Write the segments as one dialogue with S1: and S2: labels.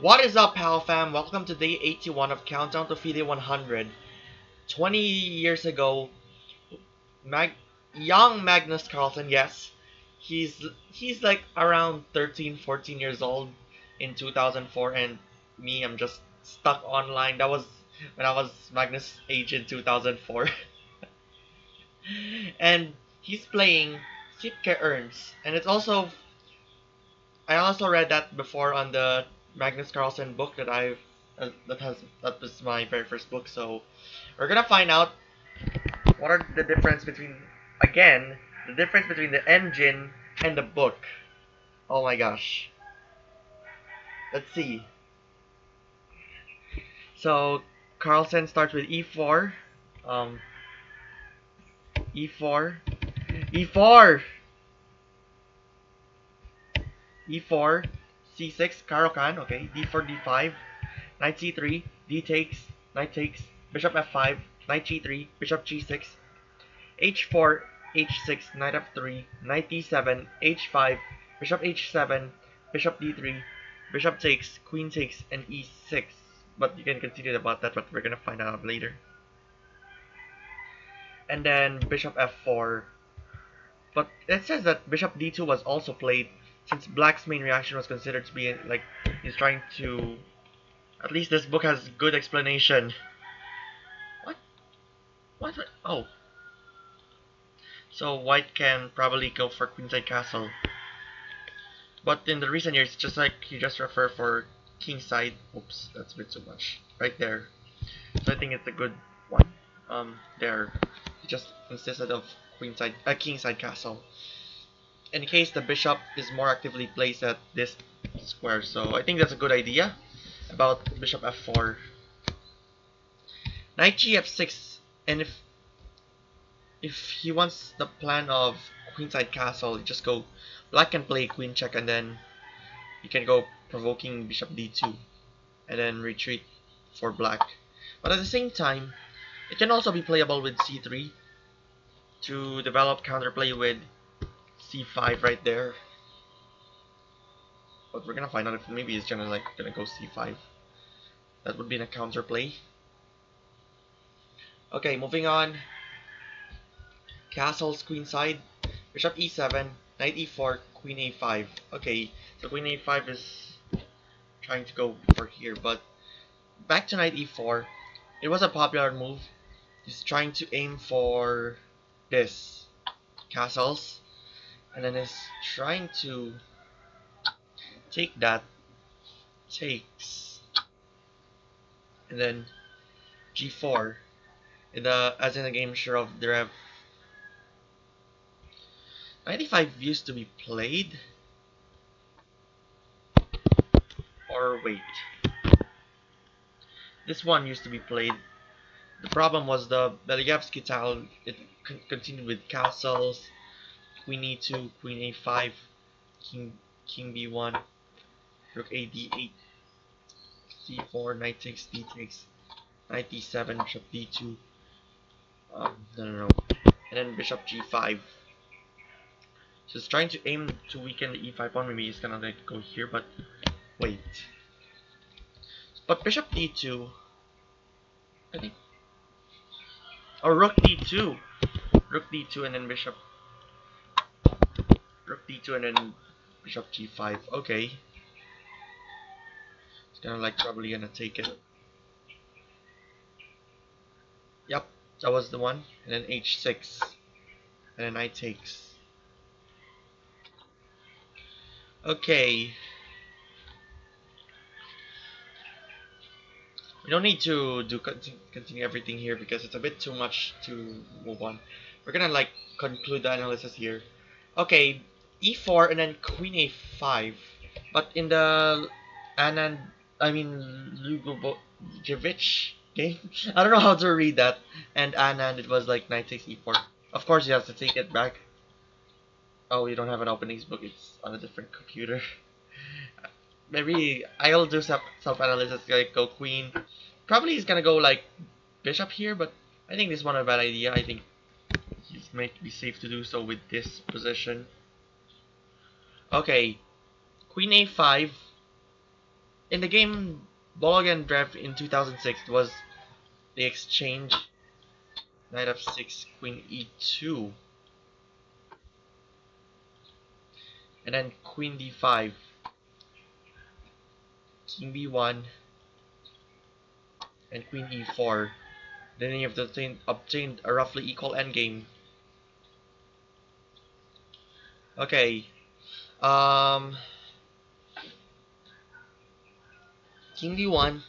S1: What is up, Pow Fam? Welcome to day 81 of Countdown to FIDE 100. 20 years ago, Mag young Magnus Carlsen, yes, he's he's like around 13, 14 years old in 2004, and me, I'm just stuck online. That was when I was Magnus' age in 2004. and he's playing Sipke Ernst, and it's also I also read that before on the Magnus Carlsen book that I've uh, that has that was my very first book. So we're gonna find out what are the difference between again the difference between the engine and the book. Oh my gosh. Let's see. So Carlsen starts with E4. Um, E4. E4! E4 c6, Caro-Kann, okay, d4, d5, knight c3, d takes, knight takes, bishop f5, knight g3, bishop g6, h4, h6, knight f3, knight d7, h5, bishop h7, bishop d3, bishop takes, queen takes, and e6. But you can continue about that, but we're gonna find out later. And then bishop f4. But it says that bishop d2 was also played since Black's main reaction was considered to be like he's trying to at least this book has good explanation. What? What? Oh. So white can probably go for queenside castle. But in the recent years, just like you just refer for kingside. Oops, that's a bit too much. Right there. So I think it's a good one. Um, there. Just insisted of queenside, a uh, kingside castle in case the bishop is more actively placed at this square. So I think that's a good idea about bishop f4. Knight gf6 and if if he wants the plan of queenside castle, just go black can play queen check and then you can go provoking bishop d2 and then retreat for black. But at the same time, it can also be playable with c3 to develop counterplay with c5 right there. But we're gonna find out if maybe it's gonna like gonna go c5. That would be a counterplay. Okay, moving on. Castles queen side. bishop e7, knight e4, queen a5. Okay, so queen a5 is trying to go for here, but back to knight e4. It was a popular move. He's trying to aim for this castles and then is trying to take that takes. And then g4 in the as in the game sure of the have 95 used to be played? Or wait. This one used to be played the problem was the Belyavsky tile it continued with castles queen e2, queen a5, king king b1, rook a d8, c4, knight takes, d takes, knight d7, bishop d2, um, no, no, no, and then bishop g5. So it's trying to aim to weaken the e5 pawn. Maybe he's gonna go here, but wait. But bishop d2, I think, or rook d2, rook d2, and then bishop. Rook d2 and then bishop g5 okay. It's gonna like probably gonna take it. Yep that was the one. And then h6 and then knight takes. Okay don't need to do continue everything here because it's a bit too much to move on. We're gonna like conclude the analysis here. Okay e4 and then queen a5 but in the Anand I mean Lubovich game I don't know how to read that. And Anand it was like knight takes e4 of course you have to take it back. Oh you don't have an openings book. It's on a different computer maybe I'll do some self-analysis like go queen probably he's gonna go like bishop here but I think this is one a bad idea I think he's might be safe to do so with this position. Okay, Queen A5. In the game Bologan Dreev in 2006 was the exchange Knight f6, Queen e2. And then Queen d5. King b1 and Queen e4. Then you have obtained, obtained a roughly equal endgame. Okay. Um King d1,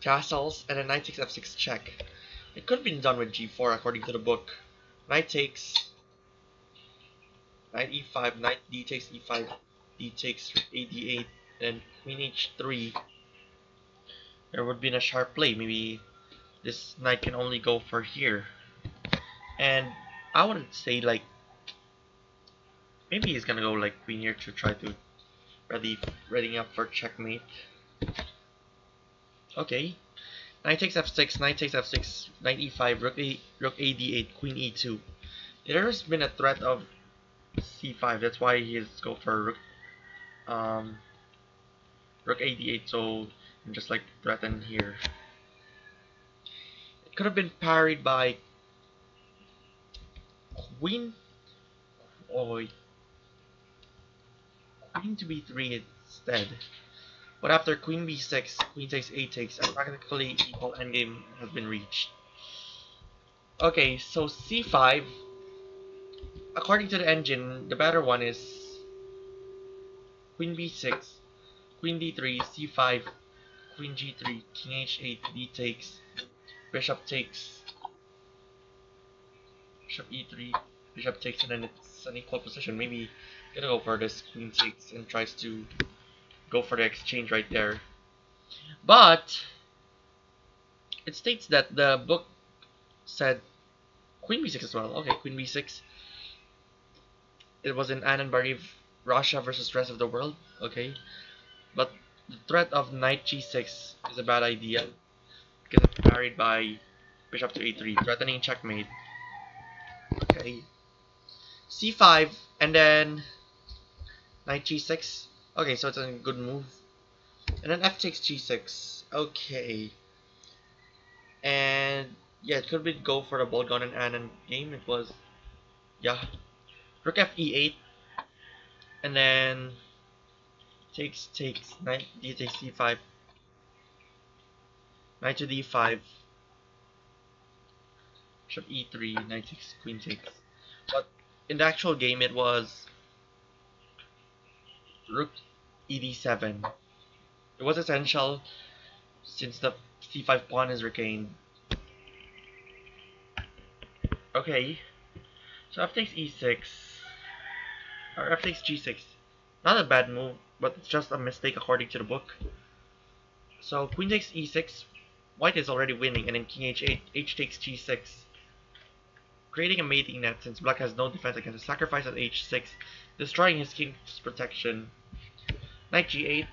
S1: castles, and a knight takes f6 check. It could have been done with g4 according to the book. Knight takes, knight e5, knight d takes e5, d takes a d8, and queen h3. There would be a sharp play. Maybe this knight can only go for here. And I would say like maybe he's gonna go like queen here to try to ready readying up for checkmate. Okay. Knight takes f6, knight takes f6, knight e5, rook a rook a d8, queen e2. There's been a threat of c5. That's why he's go for rook um rook a d8. So I'm just like threaten here. It could have been parried by queen. Oh, queen to b3 instead. But after queen b6, queen takes a takes, a practically equal endgame has been reached. Okay, so c5, according to the engine, the better one is queen b6, queen d3, c5, queen g3, king h8, d takes, bishop takes, bishop e3, bishop takes, and then it's an equal position. Maybe gonna go for this queen takes and tries to go for the exchange right there. But it states that the book said Queen b6 as well. Okay, Queen b6. It was in Anand Bareev, Russia versus rest of the world. Okay, but the threat of Knight g6 is a bad idea because it's carried by Bishop to a3, threatening checkmate. Okay, c5, and then Knight g6 Okay, so it's a good move. And then f takes g6. Okay. And yeah, it could be go for the Bolgon and Anand game. It was yeah. Rook f e8. And then takes takes knight d takes c5. Knight to d5. Bishop e3, knight takes, queen takes. But in the actual game it was rook ed7. It was essential since the c5 pawn is retained. Okay, so f takes e6, or f takes g6. Not a bad move, but it's just a mistake according to the book. So queen takes e6, white is already winning, and then king h8, h takes g6. Creating a mating net since black has no defense against a sacrifice at h6, destroying his king's protection knight g8,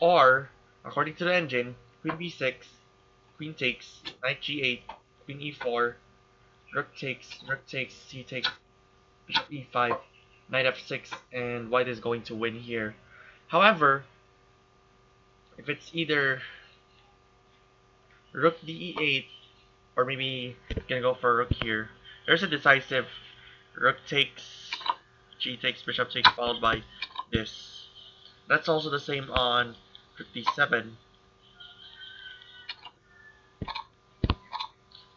S1: or, according to the engine, queen b6, queen takes, knight g8, queen e4, rook takes, rook takes, c takes, bishop e5, knight f6, and white is going to win here. However, if it's either rook d8, or maybe gonna go for rook here, there's a decisive rook takes, g takes, bishop takes, followed by this. That's also the same on 57.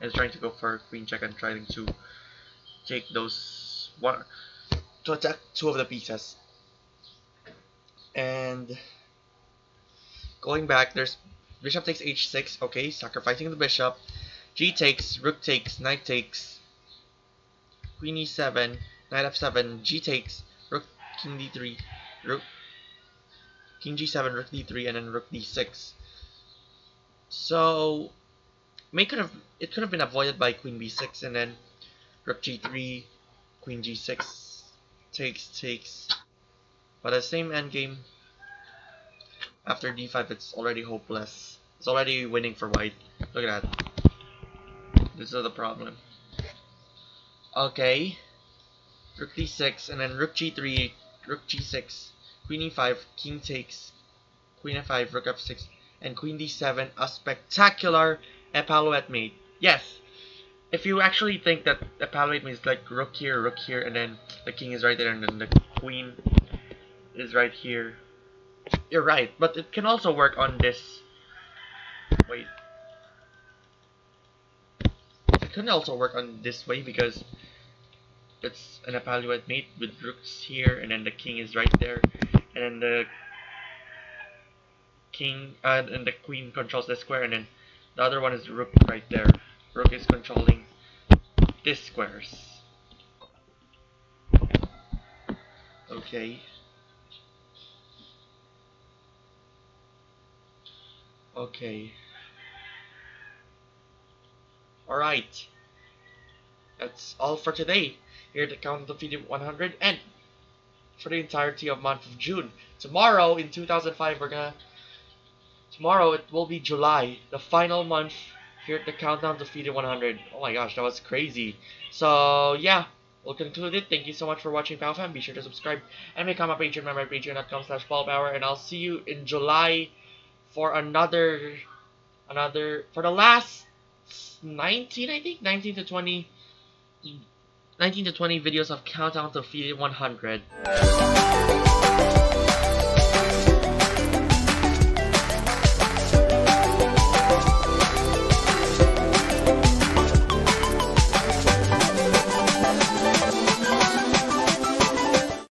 S1: And trying to go for queen check and trying to take those one to attack two of the pieces. And going back, there's bishop takes h6. Okay, sacrificing the bishop. G takes, rook takes, knight takes, queen e7, knight f7, G takes, rook king d3, rook king g7, rook d3, and then rook d6. So, may could have it could have been avoided by queen b6 and then rook g3, queen g6, takes, takes. But the same endgame, after d5, it's already hopeless. It's already winning for white. Look at that. This is the problem. Okay. Rook d6, and then rook g3, rook g6, queen e5, king takes, queen f5, rook f6, and queen d7, a spectacular epaulette mate. Yes, if you actually think that epaulette means like rook here, rook here, and then the king is right there, and then the queen is right here, you're right. But it can also work on this. Wait. It can also work on this way because it's an epaulette mate with rooks here, and then the king is right there, and then the king uh, and the queen controls the square, and then the other one is rook right there. Rook is controlling this squares. Okay. Okay. Alright. That's all for today. Here at the Count of Video 100 and for the entirety of month of June. Tomorrow in 2005 we're gonna tomorrow it will be July, the final month here at the Countdown to FIDE 100. Oh my gosh, that was crazy. So yeah, we'll conclude it. Thank you so much for watching PowFam. Be sure to subscribe and become a patron member at patreon.com slash and I'll see you in July for another another for the last 19 I think 19 to 20 19 to 20 videos of countdown to FIDE 100